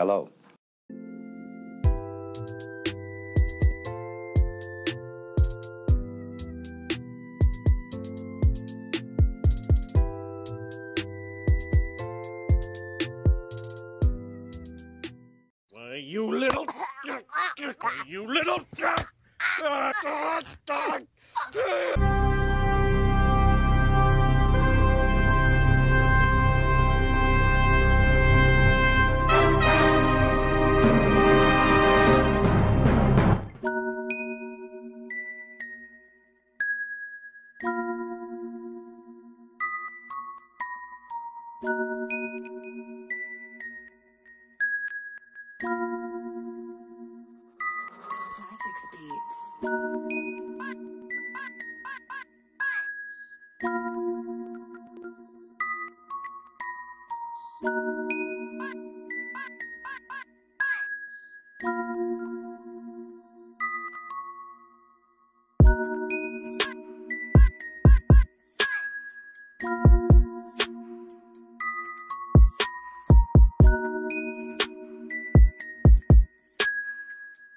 Hello. You little. You little. Classics Beats.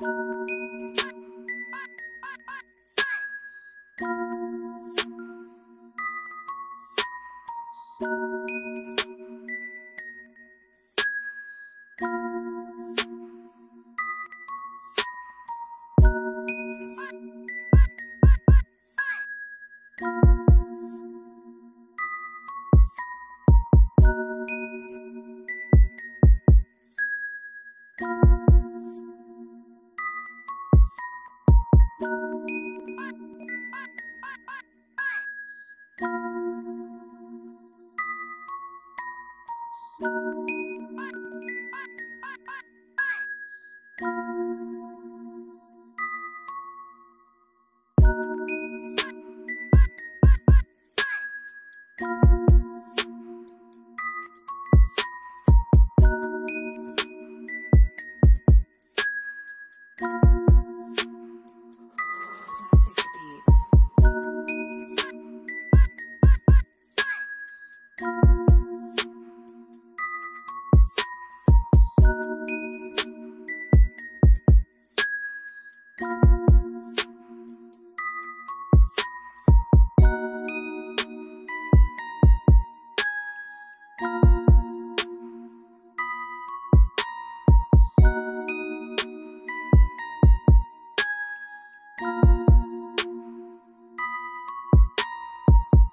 Thank you. Classics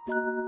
you